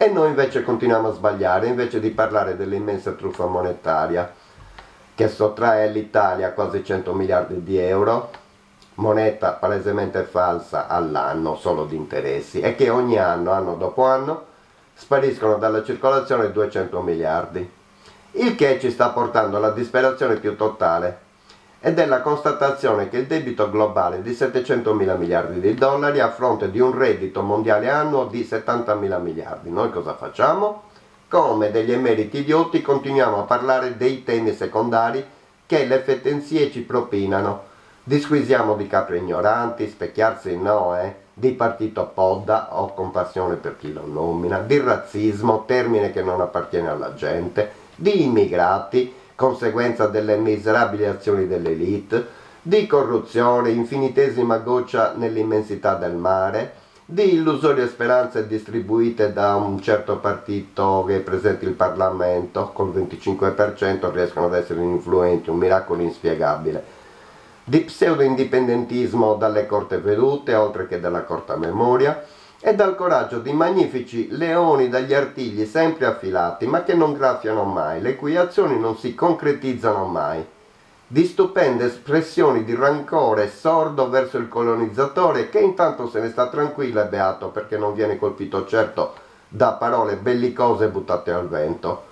E noi invece continuiamo a sbagliare, invece di parlare dell'immensa truffa monetaria che sottrae all'Italia quasi 100 miliardi di euro, moneta palesemente falsa all'anno solo di interessi e che ogni anno, anno dopo anno, spariscono dalla circolazione 200 miliardi. Il che ci sta portando alla disperazione più totale ed è la constatazione che il debito globale è di 700 mila miliardi di dollari a fronte di un reddito mondiale annuo di 70 mila miliardi. Noi cosa facciamo? Come degli emeriti idioti continuiamo a parlare dei temi secondari che le fettenzie ci propinano. Disquisiamo di capri ignoranti, specchiarsi no, eh? di partito podda o compassione per chi lo nomina, di razzismo, termine che non appartiene alla gente, di immigrati, conseguenza delle miserabili azioni dell'elite, di corruzione, infinitesima goccia nell'immensità del mare, di illusorie speranze distribuite da un certo partito che è presente il Parlamento, col 25% riescono ad essere influenti, un miracolo inspiegabile, di pseudo-indipendentismo dalle corte vedute, oltre che dalla corta memoria, e dal coraggio di magnifici leoni dagli artigli sempre affilati, ma che non graffiano mai, le cui azioni non si concretizzano mai, di stupende espressioni di rancore sordo verso il colonizzatore, che intanto se ne sta tranquillo e beato perché non viene colpito certo da parole bellicose buttate al vento,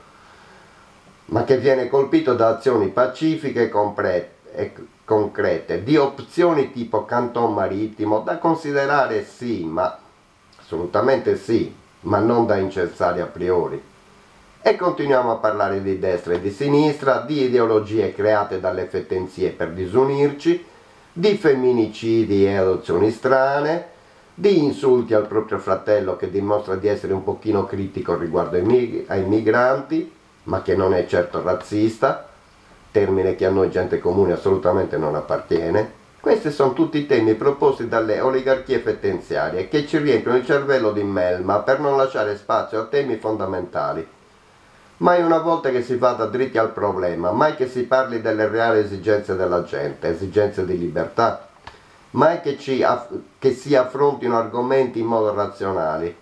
ma che viene colpito da azioni pacifiche e concrete, di opzioni tipo canton marittimo, da considerare sì, ma Assolutamente sì, ma non da incensare a priori. E continuiamo a parlare di destra e di sinistra, di ideologie create dalle fettenzie per disunirci, di femminicidi e adozioni strane, di insulti al proprio fratello che dimostra di essere un pochino critico riguardo ai, mig ai migranti, ma che non è certo razzista, termine che a noi gente comune assolutamente non appartiene, questi sono tutti temi proposti dalle oligarchie fettenziarie che ci riempiono il cervello di melma per non lasciare spazio a temi fondamentali. Mai una volta che si vada dritti al problema, mai che si parli delle reali esigenze della gente, esigenze di libertà, mai che, ci, che si affrontino argomenti in modo razionale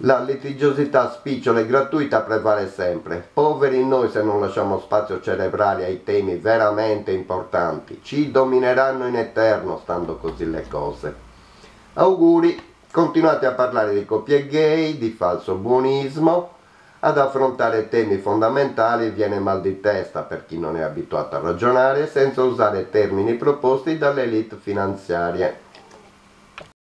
la litigiosità spicciola e gratuita prevale sempre. Poveri noi se non lasciamo spazio cerebrale ai temi veramente importanti. Ci domineranno in eterno stando così le cose. Auguri, continuate a parlare di coppie gay, di falso buonismo. Ad affrontare temi fondamentali viene mal di testa per chi non è abituato a ragionare senza usare termini proposti dalle elite finanziarie.